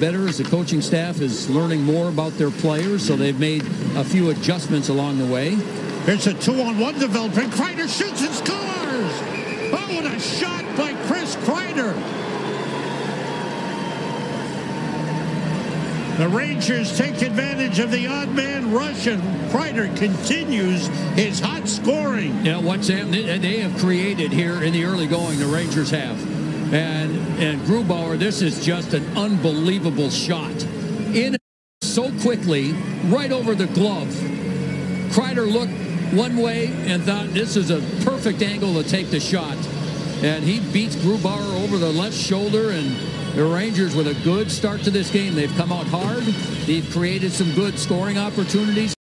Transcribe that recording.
better as the coaching staff is learning more about their players, so they've made a few adjustments along the way. It's a two-on-one developing. Kreider shoots and scores! Oh, what a shot by Chris Kreider! The Rangers take advantage of the odd man rush, and Kreider continues his hot scoring. Yeah, what's they have created here in the early going, the Rangers have. And, and Grubauer, this is just an unbelievable shot. In so quickly, right over the glove. Kreider looked one way and thought this is a perfect angle to take the shot. And he beats Grubauer over the left shoulder and the Rangers with a good start to this game. They've come out hard. They've created some good scoring opportunities.